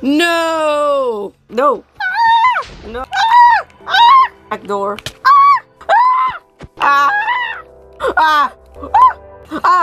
No! No! No! Back door. Ah! Ah! Ah! Ah! ah!